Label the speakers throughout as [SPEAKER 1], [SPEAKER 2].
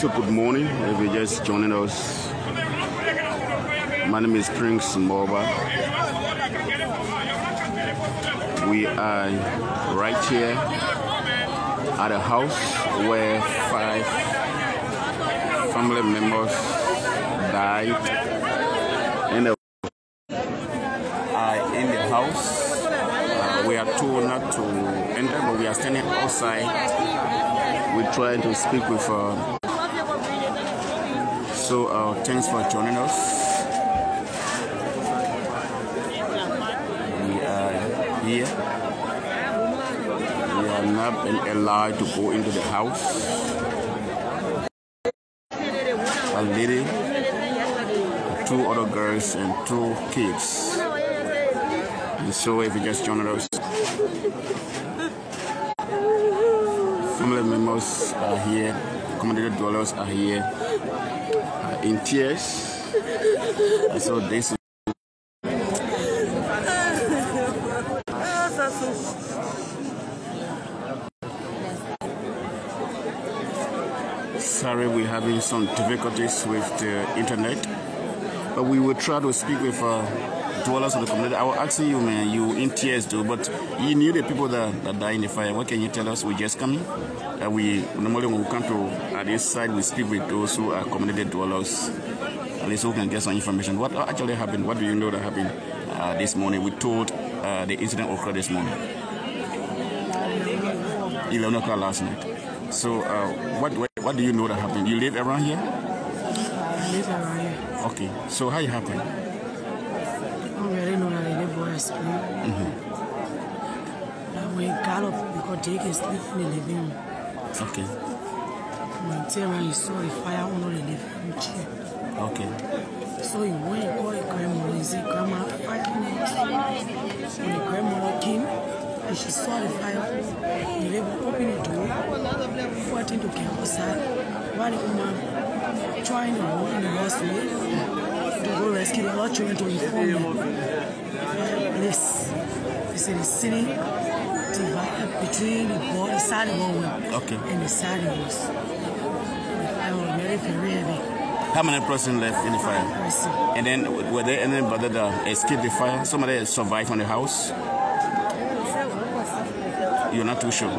[SPEAKER 1] So good morning. If you're just joining us, my name is Prince Moba. We are right here at a house where five family members died in the are in the house. Uh, we are told not to enter, but we are standing outside. We're trying to speak with. Uh, so uh, thanks for joining us. We are here. We are not been allowed to go into the house. A lady, two other girls, and two kids. And so if you just joined us, family members are here, community dwellers are here, uh, in tears. And so this Sorry, we're having some difficulties with the internet, but we will try to speak with uh, dwellers of the community. I was asking you, man, you in tears too, but you knew the people that, that died in the fire. What can you tell us? We just coming. Uh, we normally when we come to at this side, we speak with those who are community dwellers, at least who can get some information. What actually happened? What do you know that happened uh, this morning? We told uh, the incident occurred this morning, 11 o'clock last night. So, uh, what, what what do you know that happened? You live around here?
[SPEAKER 2] I live around here.
[SPEAKER 1] Okay. So, how it happened?
[SPEAKER 2] I don't really know the. Mm-hmm. That when he got up, because Jake is sleeping in the living room.
[SPEAKER 1] Okay.
[SPEAKER 2] When he he saw the fire under the living room chair.
[SPEAKER 1] Okay.
[SPEAKER 2] So he went and called his. He said, Grandma, five minutes. When the grandmother came, and she saw the fire, the lady opened the door, wanting to get outside. While the woman trying to run in the house to go rescue the other children to inform them. Yes. They said the city divided between the boy, the side of the boy
[SPEAKER 1] Okay.
[SPEAKER 2] and the side of us. The fire was very, very heavy.
[SPEAKER 1] How many persons left in the fire?
[SPEAKER 2] Person.
[SPEAKER 1] And then, were there anybody that escaped the fire? Somebody survived from the house? You're not too sure.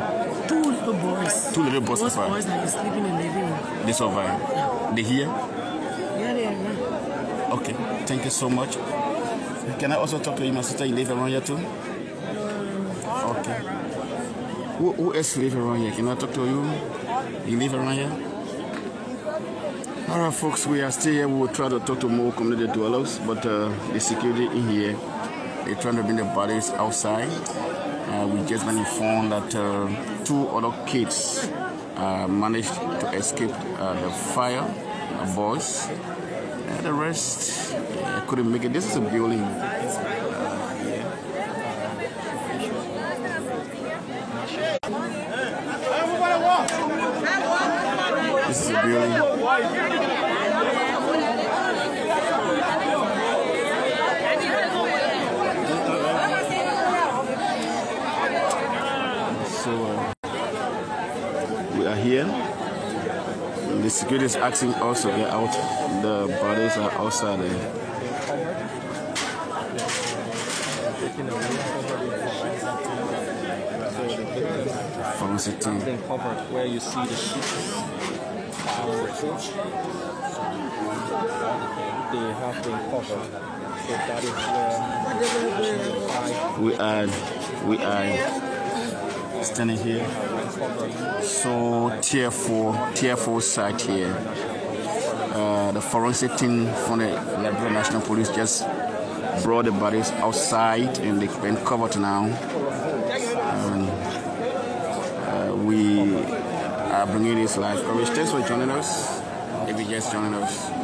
[SPEAKER 2] Two little boys.
[SPEAKER 1] Two little boys
[SPEAKER 2] Those
[SPEAKER 1] survived.
[SPEAKER 2] boys that is sleeping in the living room.
[SPEAKER 1] They survived. They here?
[SPEAKER 2] Yeah, they are.
[SPEAKER 1] Okay. Thank you so much. Can I also talk to you, my sister? You live around here too? Okay. Who, who else live around here? Can I talk to you? You live around here? All right, folks, we are still here. We will try to talk to more community dwellers, but uh, the security in here, they're trying to bring the bodies outside. Uh, we just been informed that uh, two other kids uh, managed to escape uh, the fire, boys. The rest I couldn't make it. This is a building. Uh, yeah. This is a building. So uh, we are here. The security is asking us to get out. The bodies are outside. Forensic team.
[SPEAKER 3] been covered where you see the church. They have been covered. So that is where
[SPEAKER 1] We are we are standing here. So tier four, tier four site here. Uh, the forensic team from the Liberia National Police just brought the bodies outside and they've been covered now. Uh, we are bringing this live coverage. Thanks for joining us. If you just joining us.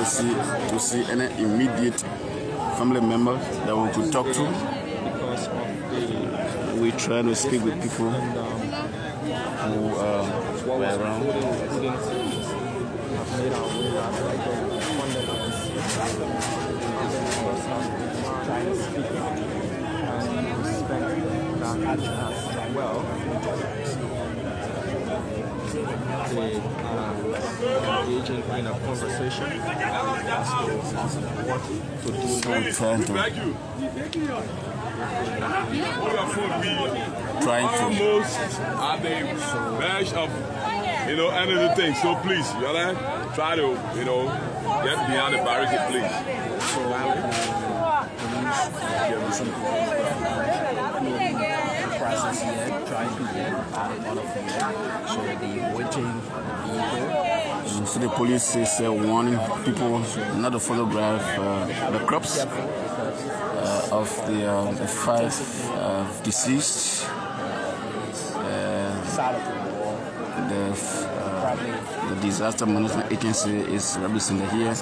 [SPEAKER 1] to see to see any immediate family member that we could talk to.
[SPEAKER 3] Because
[SPEAKER 1] we try to speak with people
[SPEAKER 3] and, um,
[SPEAKER 1] who uh, were around.
[SPEAKER 3] Trying to speak and respect that as well they are engaging in a conversation as to what to do
[SPEAKER 1] So trying to trying to
[SPEAKER 4] almost at the verge of, you know, end of the thing. So please, you know, try to, you know, get behind the barricade, please.
[SPEAKER 3] So uh, the process here, trying to get of. So the waiting vehicle.
[SPEAKER 1] So the police is uh, warning people not to photograph uh, the crops uh, of the, uh, the five uh, deceased.
[SPEAKER 3] The
[SPEAKER 1] uh, the disaster management agency is represented here.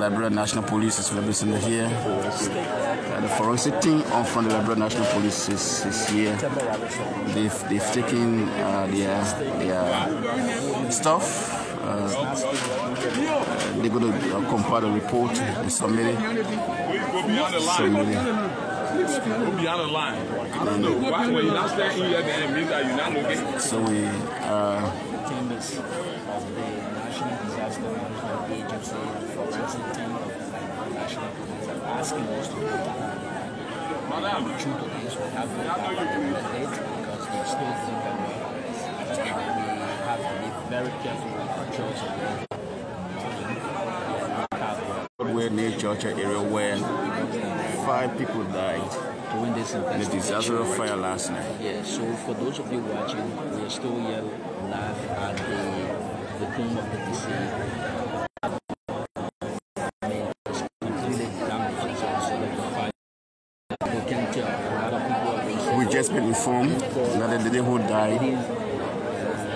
[SPEAKER 1] The Liberia National Police is represented here. Uh, the forensic team of from the Liberia National Police is, is here. They've, they've taken uh, their, their stuff. Uh, they're going to uh, compile a report. They submit it.
[SPEAKER 4] The.
[SPEAKER 1] Submit it.
[SPEAKER 4] Go beyond the line. I don't know. Why, when you're not standing here, then it means that you're not looking.
[SPEAKER 1] So we uh,
[SPEAKER 3] teams of the National Disaster Management Agency and forensic team of the National Police are asking us to look
[SPEAKER 4] Madam,
[SPEAKER 3] true to this. We have to have a date because they're still doing them well. And we have to be very careful with our children.
[SPEAKER 1] we're near Georgia area where five people died
[SPEAKER 3] Doing this
[SPEAKER 1] in a
[SPEAKER 3] investigation.
[SPEAKER 1] disaster fire last night.
[SPEAKER 3] Yeah, so for those of you watching, we're still here live at the, the home of the deceased. I mean, it's completely damaged, so so like the fire. You can tell a lot of people are being
[SPEAKER 1] We just been informed that the lady who died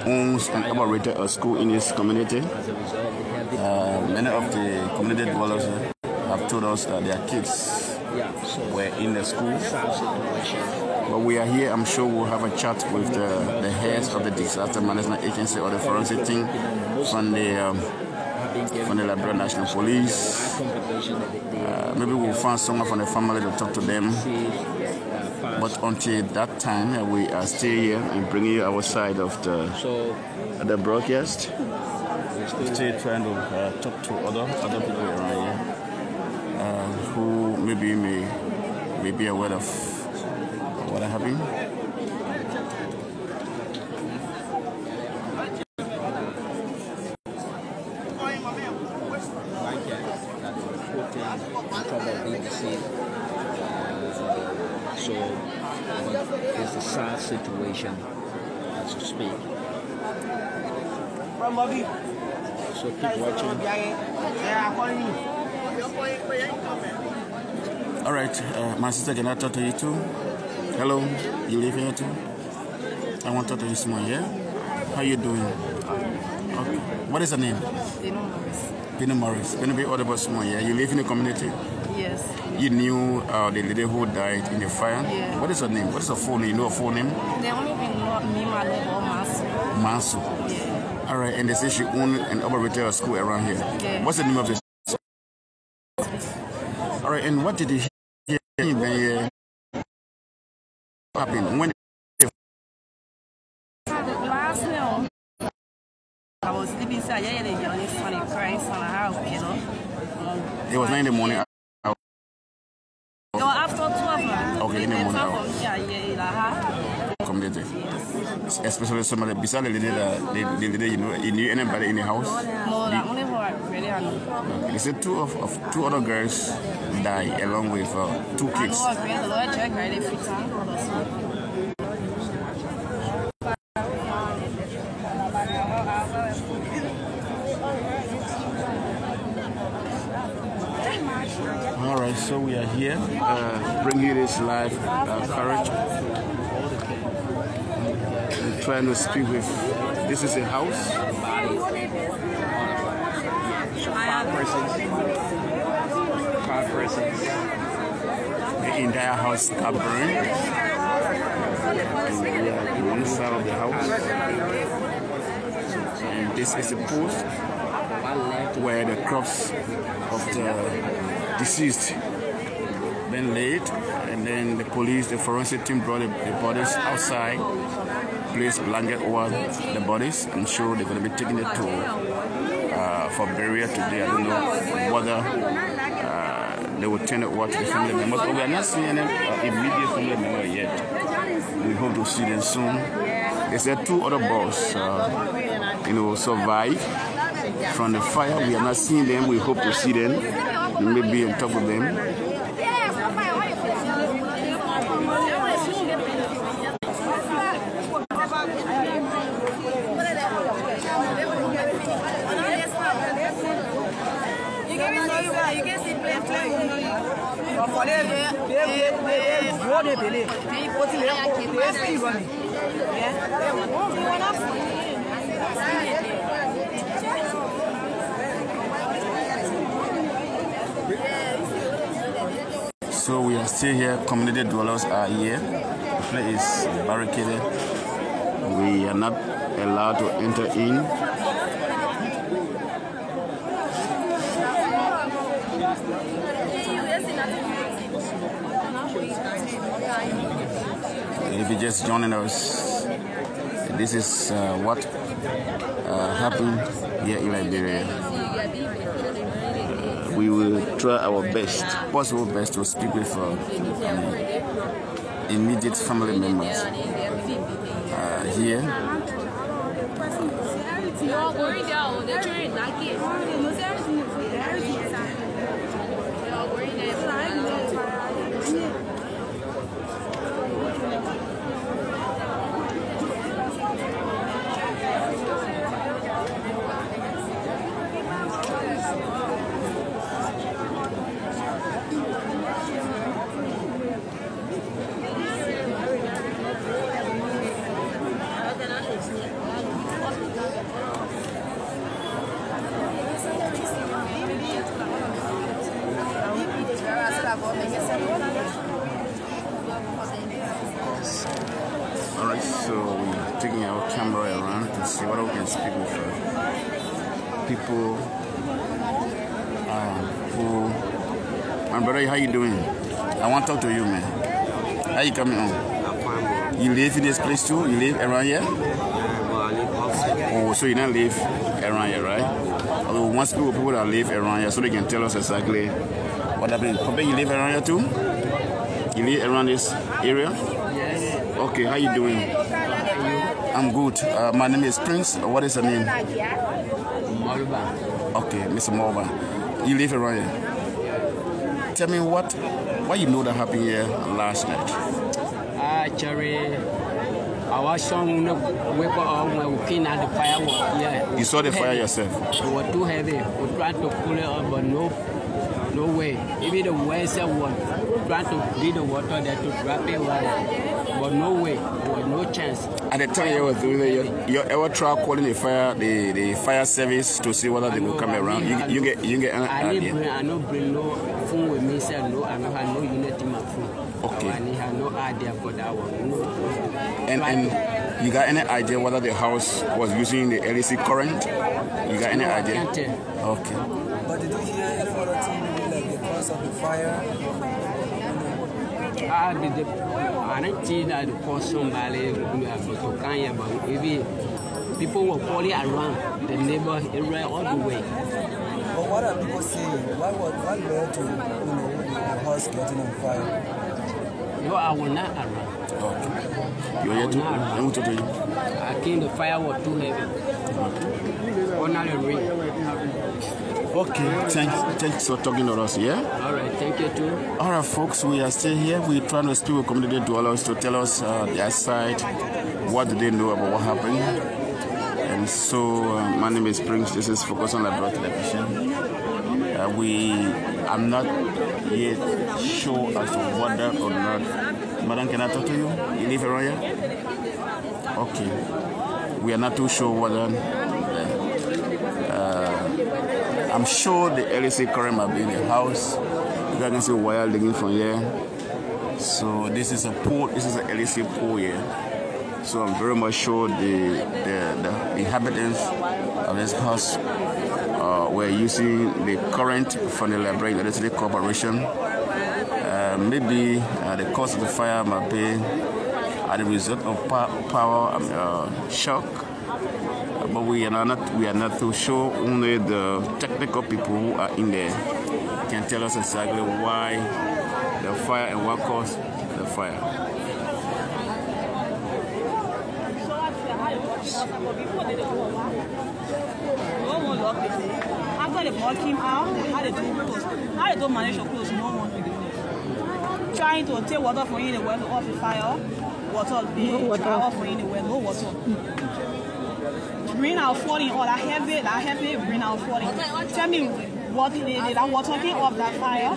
[SPEAKER 1] owns and operated a school in his community. Uh, many of the community dwellers have told us that their kids were in the school. But we are here, I'm sure we'll have a chat with the, the heads of the disaster management agency or the forensic team from the, um, from the Liberia National Police. Uh, maybe we'll find someone from the family to talk to them. But until that time, we are still here and bringing you our side of the,
[SPEAKER 3] So
[SPEAKER 1] the broadcast.
[SPEAKER 3] we're still
[SPEAKER 1] Still trying to uh, talk to other other people around here uh, who maybe may, may be aware of what happened.
[SPEAKER 3] like that, that they reported in trouble BBC. Uh, so uh, it's a sad situation as you speak. So keep watching.
[SPEAKER 1] All right, uh, my sister, can I talk to you too? Hello, you live here too? I want to talk to you small, yeah? How are you doing? Okay. What is your name?
[SPEAKER 5] Know Morris.
[SPEAKER 1] Pino Morris. Pino be audible small, yeah? You live in the community?
[SPEAKER 5] Yes.
[SPEAKER 1] You knew uh, the lady who died in the fire?
[SPEAKER 5] Yeah.
[SPEAKER 1] What is her name? What is her full name? You know her full name?
[SPEAKER 5] They only been not me, my neighbor, Masu.
[SPEAKER 1] Mansu.
[SPEAKER 5] Yeah.
[SPEAKER 1] All right, and they say she owned and operated a school around here.
[SPEAKER 5] Yeah.
[SPEAKER 1] What's the name of the school? All right, and what did you hear when what happened? When
[SPEAKER 5] Last night, I was sleeping inside. Yeah, the young son crying, son, I have a kiddo.
[SPEAKER 1] it was not in the morning.
[SPEAKER 5] No, after 12 now.
[SPEAKER 1] Okay, in the morning
[SPEAKER 5] talk
[SPEAKER 1] hours.
[SPEAKER 5] from- Yeah, yeah,
[SPEAKER 1] community, especially somebody beside the lady that the, the lady you know, you knew anybody in the house.
[SPEAKER 5] No, like, only for really, I know.
[SPEAKER 1] They said two of, of two other girls died along with uh, two
[SPEAKER 5] I
[SPEAKER 1] kids.
[SPEAKER 5] know, I. The Lord check, right? If it's on, or the son.
[SPEAKER 1] All right, so we are here, uh, bringing you this live uh, coverage. Trying to speak with. This is a house.
[SPEAKER 3] Five persons. Five persons.
[SPEAKER 1] The entire house got burned. And we are in one side of the house. And this is a post where the crops of the deceased been laid, and then the police, the forensic team brought the, the bodies outside, placed blanket over the bodies. I'm sure they're going to be taking it to uh, for burial today. I don't know whether uh, they will turn it over to the family members, but we are not seeing any uh, immediate family member yet. We hope to see them soon. They said two other boys, uh, you know, survived from the fire. We are not seeing them. We hope to see them. Maybe and talk with them. Them. So we are still here. Community dwellers are here. The place is barricaded. We are not allowed to enter in. Just joining us, this is uh, what uh, happened here in Liberia. Uh, we will try our best, possible best, to speak with um, immediate family members uh, here. All right, so we're taking our camera around to see whether we can speak with uh, people uh, who. How you doing? I want to talk to you, man. How you coming on?
[SPEAKER 3] I'm fine, bro.
[SPEAKER 1] You live in this place too? You live around here?
[SPEAKER 3] Yeah, but I live outside.
[SPEAKER 1] Oh, so you don't live around here, right? Okay, we want with people that live around here so they can tell us exactly what happened. Probably you live around here too? You live around this area?
[SPEAKER 3] Yes.
[SPEAKER 1] Okay, how you doing? I'm good. Uh, my name is Prince. What is your name?
[SPEAKER 3] Moriba.
[SPEAKER 1] Okay, Mr. Morba. You live around here. Tell me what what you know that happened here last night.
[SPEAKER 3] Ah, Actually, our son wake up when we came out the firework. Yeah.
[SPEAKER 1] You saw the fire yourself.
[SPEAKER 3] It was too heavy. We tried to pull it up, but no, no way. Even the West was trying to lead the water there to drop it, water. but no way. There was no chance.
[SPEAKER 1] At the time you were doing it, you, you ever try calling the fire the, the fire service to see whether they will come around? You, you get you get an
[SPEAKER 3] I need
[SPEAKER 1] idea.
[SPEAKER 3] bring, I no bring no phone with me. Say no, I no have no unit in my phone.
[SPEAKER 1] Okay.
[SPEAKER 3] I need have no idea for that one. No.
[SPEAKER 1] And and you got any idea whether the house was using the LEC current? You got any
[SPEAKER 3] No, I
[SPEAKER 1] idea?
[SPEAKER 3] can't tell.
[SPEAKER 1] Okay.
[SPEAKER 6] But did you hear any other thing like the cause of the fire?
[SPEAKER 3] I did the, I didn't see that the call somebody to Kenya, but maybe people were calling around the neighbor area all the way.
[SPEAKER 6] But what are people saying? Why what what led to you know the house getting on fire?
[SPEAKER 3] No, I was not around.
[SPEAKER 1] Okay. You're here to let me talk to you.
[SPEAKER 3] I came, the fire was too heavy. Ordinary rain.
[SPEAKER 1] Okay. Thanks thanks for talking to us, yeah?
[SPEAKER 3] All right, thank you too.
[SPEAKER 1] All right, folks, we are still here. We're trying to speak with community dwellers to tell us uh, their side, what do they know about what happened. And so, uh, my name is Prince. This is Focus on Liberia Television. Uh, we, I'm not yet sure as to whether or not. Madam, can I talk to you? You live around here? Okay. We are not too sure whether. Uh, I'm sure the LEC current might be in the house. You guys can see wire leaking from here. So this is a pool. This is an LEC pool here. So I'm very much sure the the, the inhabitants of this house uh, were using the current from the Liberia Electricity Corporation. Uh, uh, maybe uh, the cause of the fire might be a result of power um, uh, shock. Uh, but we are not we are not too sure. Only the technical people who are in there can tell us exactly why the fire and what caused the fire.
[SPEAKER 5] After the ball came out, how they do close. How they don't manage to close, no one. Trying to take water from in the well to off the fire. Water being no off from in the well, no water. Rain out falling, all that heavy, that heavy rain out falling. Tell me what they did, that water came off that fire.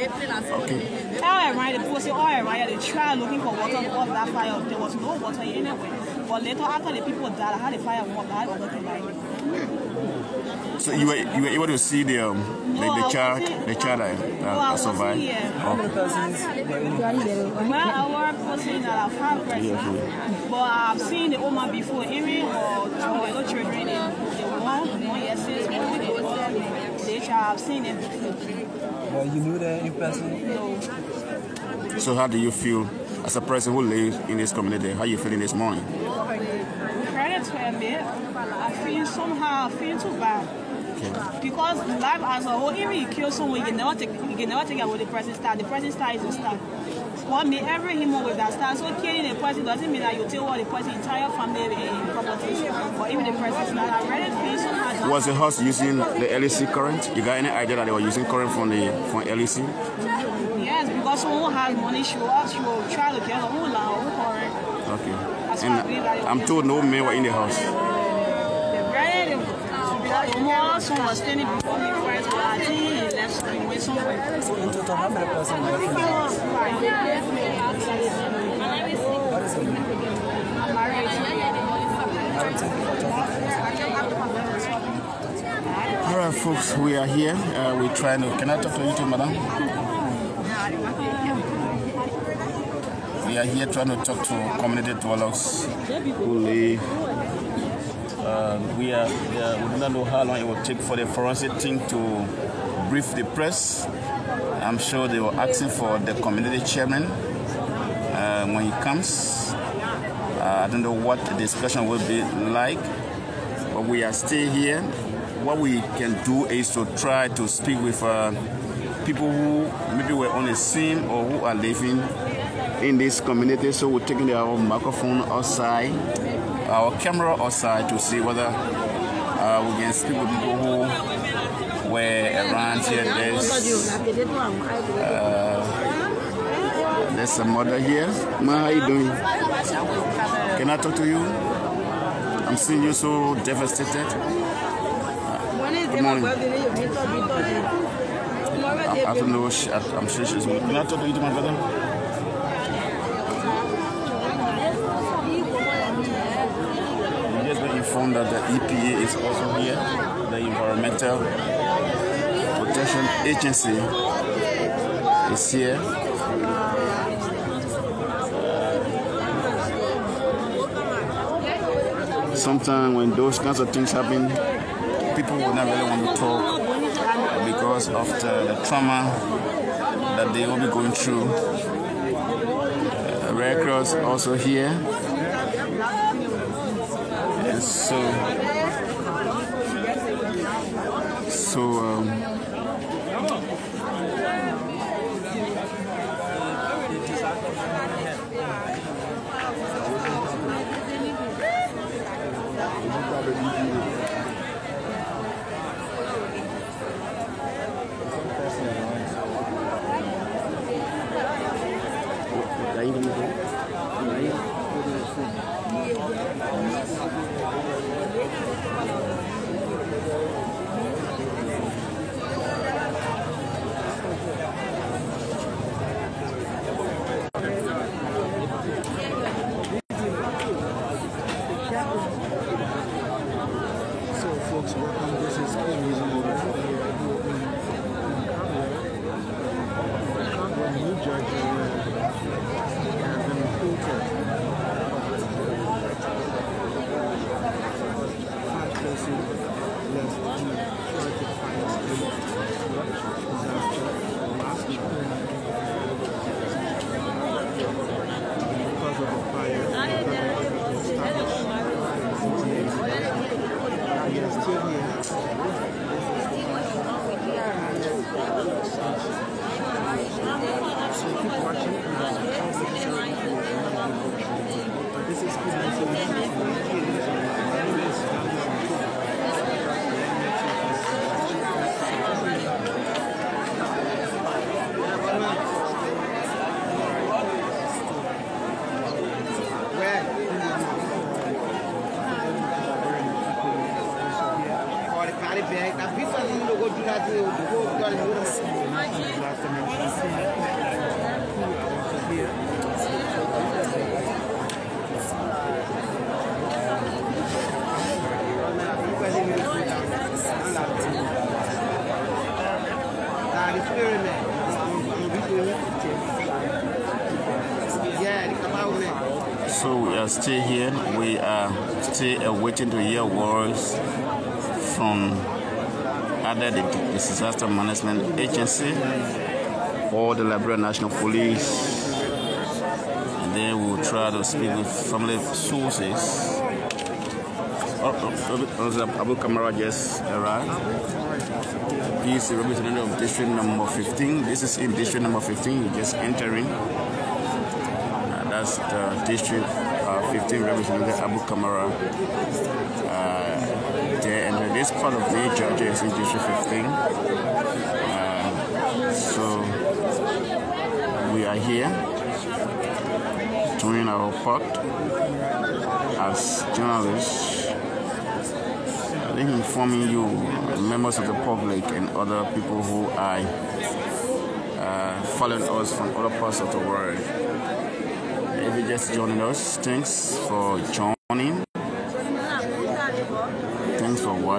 [SPEAKER 1] Okay.
[SPEAKER 5] All around, the people say all around, they try looking for water off that fire. There was no water anywhere. But later, after the people died, I had the fire went up, how the water like.
[SPEAKER 1] So you were you were able to see the um, the,
[SPEAKER 5] No,
[SPEAKER 1] the
[SPEAKER 5] I
[SPEAKER 1] child
[SPEAKER 5] wasn't-
[SPEAKER 1] the child that,
[SPEAKER 5] No,
[SPEAKER 1] that
[SPEAKER 5] wasn't
[SPEAKER 1] survived.
[SPEAKER 5] here.
[SPEAKER 6] How many persons were in the
[SPEAKER 5] Well, our person that I've had but I've seen the woman before, even or or little children, in the one, one year since, one with the other, they child, I've seen them before.
[SPEAKER 6] Well, you knew them in person?
[SPEAKER 5] No,
[SPEAKER 1] So how do you feel as a person who lives in this community? How are you feeling this morning?
[SPEAKER 5] credit to admit, I feel somehow, I feel too bad.
[SPEAKER 1] Okay.
[SPEAKER 5] Because life as a whole, even you kill someone, you can never take, you can never take away the person star. The person star is a star. What me every human with that star. So killing a person doesn't mean that you take all the person entire family in property, or even the person star. I really feel somehow.
[SPEAKER 1] Was the house using the LEC current? You got any idea that they were using current from the from LEC?
[SPEAKER 5] Because money, she will, she will try to get a whole lot of current.
[SPEAKER 1] Okay. And I'm told no men were in the house.
[SPEAKER 5] The very more someone was standing before me first, but I think he left somewhere.
[SPEAKER 6] The? What is.
[SPEAKER 1] All right, folks, we are here. Uh, we're trying to. Can I talk to you too, madam? We are here trying to talk to community dwellers who live. Uh, we are. We do not know how long it will take for the forensic team to brief the press. I'm sure they were asking for the community chairman uh, when he comes. Uh, I don't know what the discussion will be like, but we are still here. What we can do is to try to speak with uh, people who maybe were on the scene or who are living in this community. So we're taking our microphone outside, our camera outside to see whether uh, we can speak with people who were around here. There's, uh, there's a mother here. Ma, how you doing? Can I talk to you? I'm seeing you so devastated. Good morning. I, I don't know. I, I'm sure she's. Can I talk to you, my brother? We informed that the EPA is also here, the Environmental Protection Agency is here. Sometimes when those kinds of things happen, people will not really want to talk because of the, the trauma that they will be going through. Uh, Red Cross also here. So So we are still here. We are still awaiting to hear words from either the Disaster Management Agency or the Liberia National Police. And then we'll try to speak with family sources. Oh, oh, Abu Kamara just arrived. He's the representative of district number 15. This is in district number 15. He's just entering. Uh, that's the district uh, 15 representative Abu Kamara. This part of the Georgia is in district 15. Uh, so we are here doing our part as journalists. I think informing you, members of the public, and other people who are uh, following us from other parts of the world. If you just joining us, thanks for joining.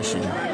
[SPEAKER 1] For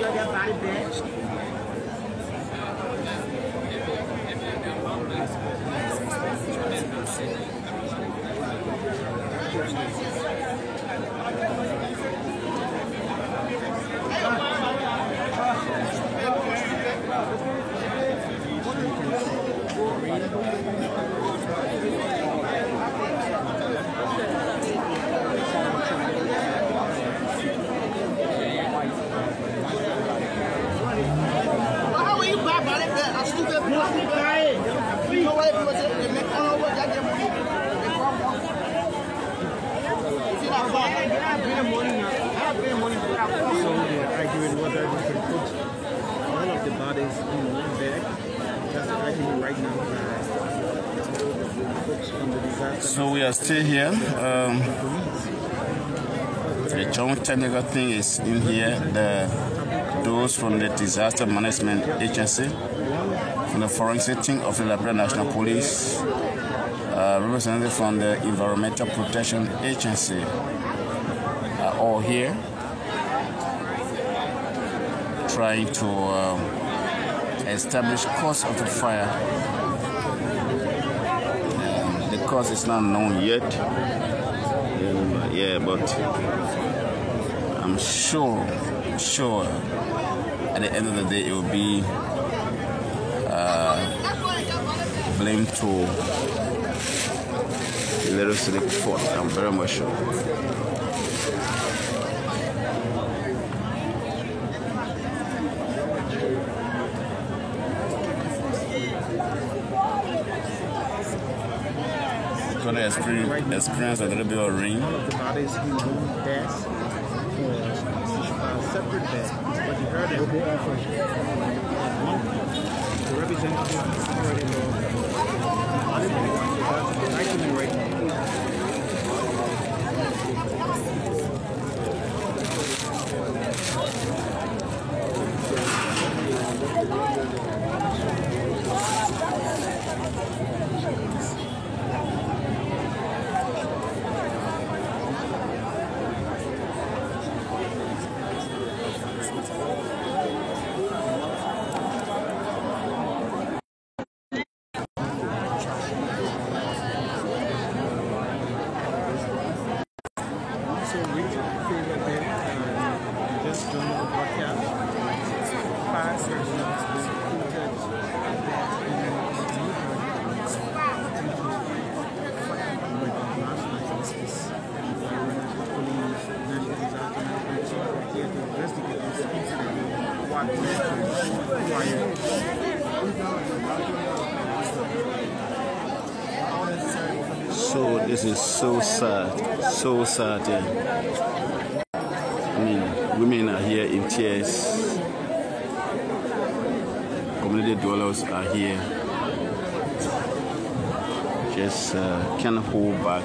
[SPEAKER 1] watching. So we are still here. Um, the joint technical thing is in here. The those from the disaster management agency, from the forensic team of the Liberia National Police, uh, representative from the environmental protection agency, are all here trying to. Um, established cause of the fire. Um, the cause is not known yet. Um, yeah, but I'm sure, sure, at the end of the day, it will be uh, blamed to Little Select Fort. I'm very much sure. Experience, experience a little bit of rain.
[SPEAKER 7] the bodies he moved desk uh, separate bed. But you heard it. The representative already know. Actually, right now. So we feel that uh, just don't know what happened. Five persons recruited
[SPEAKER 1] So this is so sad, so sad. Yeah. I mean, women are here in tears. Community dwellers are here. Just uh, can't hold back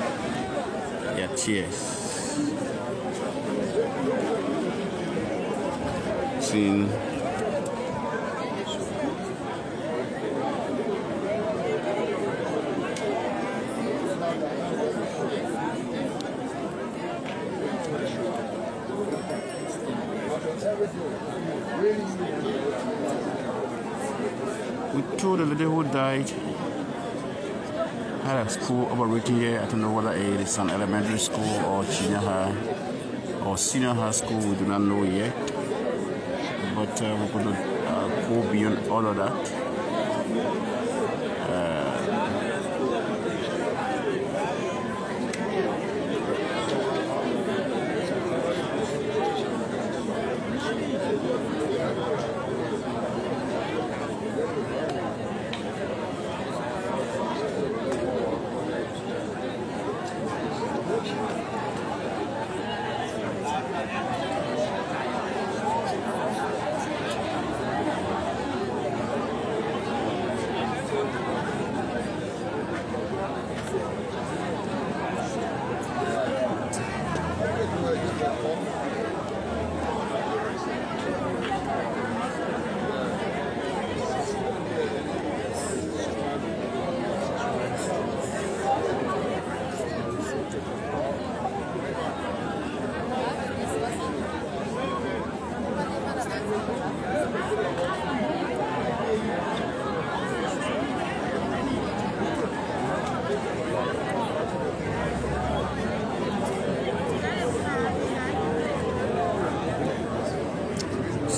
[SPEAKER 1] their tears. Seeing We told the lady died had a school operating here. I don't know whether it is an elementary school or junior high or senior high school. We do not know yet. But uh, we're going to uh, go beyond all of that.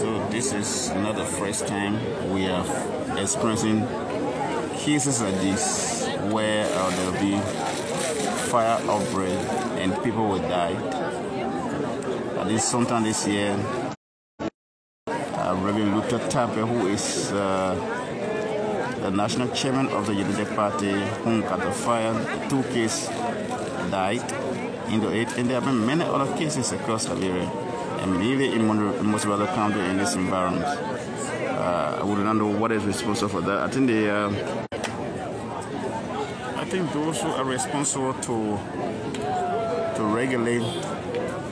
[SPEAKER 1] So this is not the first time we are experiencing cases like this where uh, there will be fire outbreak and people will die. At least sometime this year, uh, Reverend Luther Tarpeh, who is uh, the national chairman of the Unity Party, whom caught the fire, two cases died into it, and there have been many other cases across Liberia, and mainly in the county in this environment. Uh, I would not know what is responsible for that. I think they, uh, I think those who are responsible to to regulate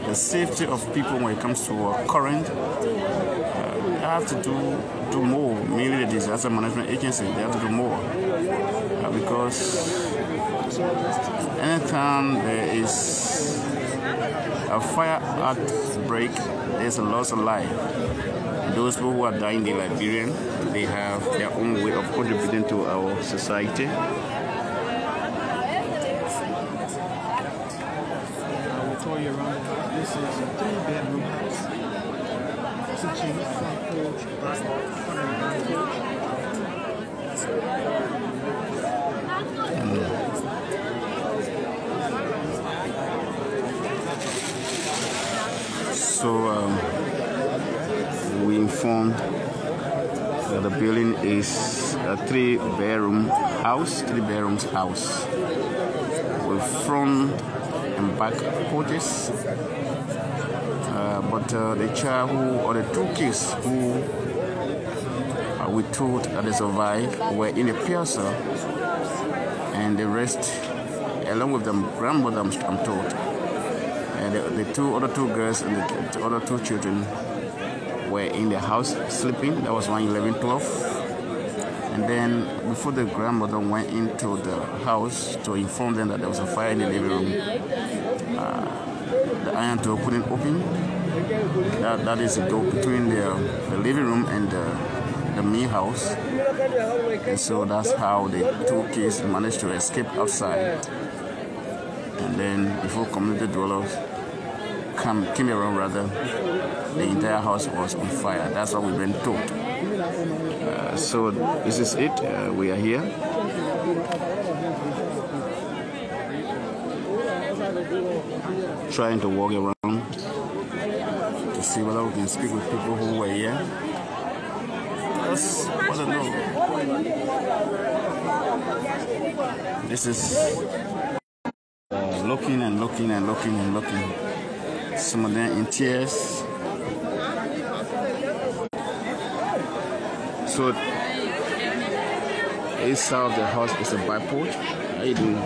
[SPEAKER 1] the safety of people when it comes to current uh, have to do do more. Mainly the disaster management agency, they have to do more uh, because anytime there is a fire outbreak, there's a loss of life. Those people who are dying in Liberian, they have their own way of contributing to our society.
[SPEAKER 7] This is a three bedroom house. Porch, back, front and back porch.
[SPEAKER 1] So the building is a three bedroom house, three bedrooms house with front and back porches. Uh, but uh, the child who, or the two kids who uh, we told that they survived were in the piazza, and the rest, along with the grandmother, I'm, I'm told, and the, the two other two girls and the, the other two children were in the house sleeping. That was 1 11 12. And then before the grandmother went into the house to inform them that there was a fire in the living room, uh, the iron door couldn't open. That, that is the door between the, the living room and the, the house. And so that's how the two kids managed to escape outside. And then before community dwellers came around rather, the entire house was on fire. That's what we've been told. Uh, so this is it. Uh, we are here. Trying to walk around to see whether we can speak with people who were here. Just want to know. This is uh, looking and looking and looking and looking. Some of them in tears. So inside the house is a porch. How you doing?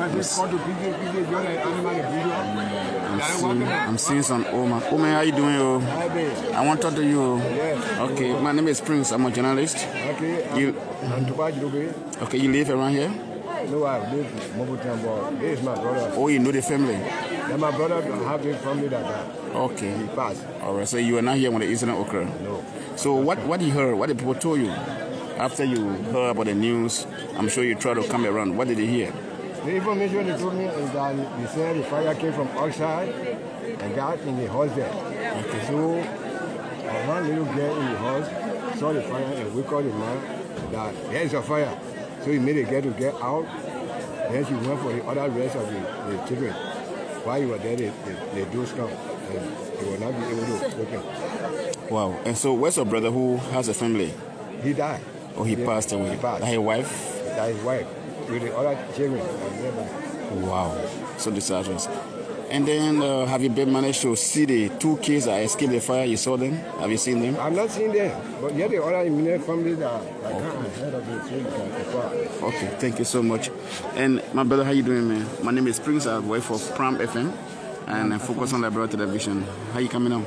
[SPEAKER 1] I'm seeing, I'm seeing some oh, Oma. Oh, Oma, how are you doing? Oh? Yo? I want to talk to you. Okay, my name is Prince. I'm a journalist.
[SPEAKER 8] Okay,
[SPEAKER 1] You
[SPEAKER 8] I'm Tupac Dube.
[SPEAKER 1] okay? You live around here?
[SPEAKER 8] No, I live in Mobutan, but this is my brother.
[SPEAKER 1] Oh, you know the family.
[SPEAKER 8] And my brother don't have a family that died.
[SPEAKER 1] Okay.
[SPEAKER 8] He passed.
[SPEAKER 1] All right. So you were not here when the incident occurred.
[SPEAKER 8] No.
[SPEAKER 1] So what what you heard? What did people told you after you heard about the news? I'm sure you tried to come around. What did you hear?
[SPEAKER 8] The information they told me is that they said the fire came from outside and got in the house there. Okay. So one little girl in the house saw the fire and we called the man that there is a fire. So he made a girl to get out. Then she went for the other rest of the, the children. While you were there, the, the, the doors come and they will not be able to open.
[SPEAKER 1] Wow. And so where's your brother who has a family?
[SPEAKER 8] He died.
[SPEAKER 1] Oh, he
[SPEAKER 8] Yeah,
[SPEAKER 1] passed away.
[SPEAKER 8] He passed.
[SPEAKER 1] That his wife.
[SPEAKER 8] That his wife with the other children.
[SPEAKER 1] Wow. So disastrous. And then uh, have you been managed to see the two kids that escaped the fire? You saw them? Have you seen them?
[SPEAKER 8] I'm not seeing them, but yet the other immediate family that I can't ahead of.
[SPEAKER 1] Okay, thank you so much. And my brother, how you doing, man? My name is Prince. Uh, I work for Pram FM and I focus on Liberia Television. How you coming on?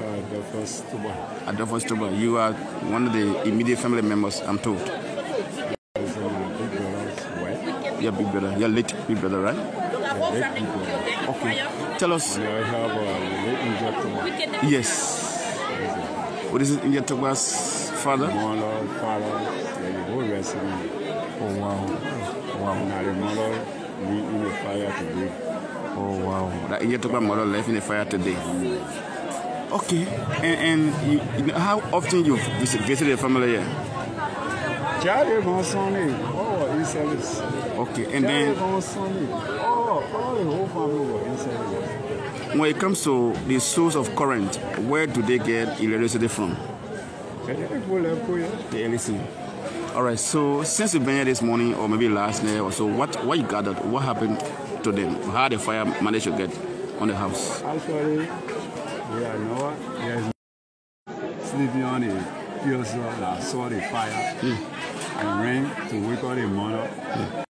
[SPEAKER 8] first two boys.
[SPEAKER 1] Adolphus Toba. You are one of the immediate family members, I'm told.
[SPEAKER 8] Is my uh, big brother's wife.
[SPEAKER 1] Your big brother, your late big brother, right?
[SPEAKER 8] The late big brother.
[SPEAKER 1] Okay. Tell us.
[SPEAKER 8] And I have a late injector.
[SPEAKER 1] Yes. What is it in father?
[SPEAKER 8] Mother, father, and the whole rest of me.
[SPEAKER 1] Oh, wow. Oh, wow.
[SPEAKER 8] Now the mother be in the fire today.
[SPEAKER 1] Oh, wow. That your mother left in the fire today. Okay. And, and you, you know, how often you visit, visit the family here?
[SPEAKER 8] Charlie on Sunday. Oh, he said this.
[SPEAKER 1] Okay. And
[SPEAKER 8] Charlie
[SPEAKER 1] then
[SPEAKER 8] on Sunday.
[SPEAKER 1] When it comes to the source of current, where do they get electricity from?
[SPEAKER 8] The people left here.
[SPEAKER 1] The LEC. All right. So since you've been here this morning, or maybe last night or so, what what you gathered? What happened to them? How the fire managed to get on the house?
[SPEAKER 8] Actually, we are Noah. There's sleeping on the piazza that saw the fire hmm. and ran to wake up the mother. Hmm.